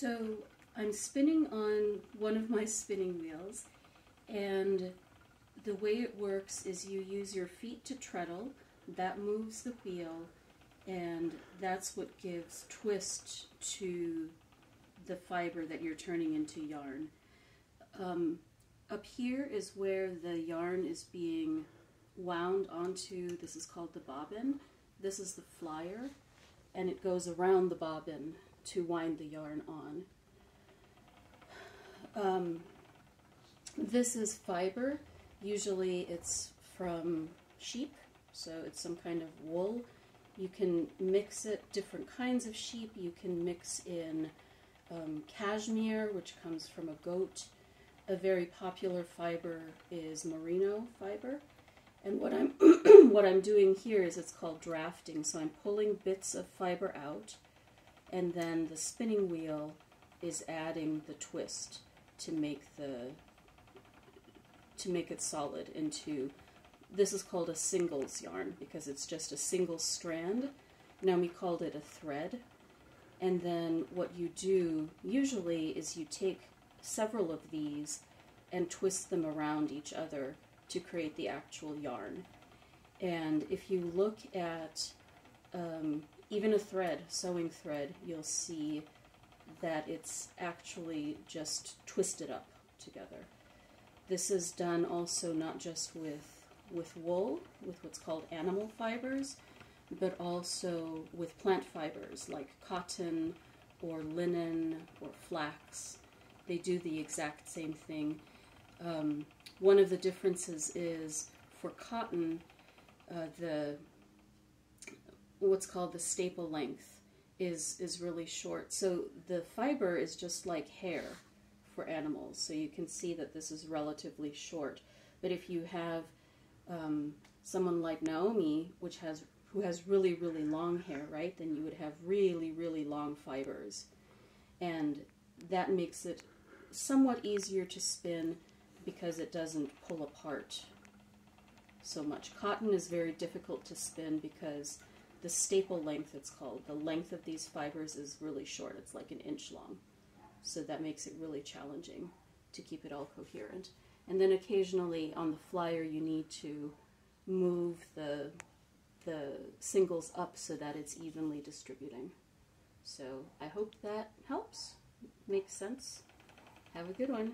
So I'm spinning on one of my spinning wheels, and the way it works is you use your feet to treadle, that moves the wheel, and that's what gives twist to the fiber that you're turning into yarn. Um, up here is where the yarn is being wound onto, this is called the bobbin. This is the flyer, and it goes around the bobbin to wind the yarn on. Um, this is fiber. Usually it's from sheep, so it's some kind of wool. You can mix it, different kinds of sheep. You can mix in um, cashmere, which comes from a goat. A very popular fiber is merino fiber. And what I'm what I'm doing here is it's called drafting. So I'm pulling bits of fiber out and then the spinning wheel is adding the twist to make the to make it solid into this is called a singles yarn because it's just a single strand. now we called it a thread. And then what you do usually is you take several of these and twist them around each other to create the actual yarn. And if you look at um, even a thread, sewing thread, you'll see that it's actually just twisted up together. This is done also not just with with wool, with what's called animal fibers, but also with plant fibers like cotton or linen or flax. They do the exact same thing. Um, one of the differences is for cotton, uh, the what's called the staple length is is really short. So the fiber is just like hair for animals. So you can see that this is relatively short. But if you have um, someone like Naomi, which has who has really really long hair, right? Then you would have really really long fibers, and that makes it somewhat easier to spin because it doesn't pull apart so much. Cotton is very difficult to spin because the staple length, it's called, the length of these fibers is really short. It's like an inch long. So that makes it really challenging to keep it all coherent. And then occasionally on the flyer you need to move the, the singles up so that it's evenly distributing. So I hope that helps, makes sense. Have a good one.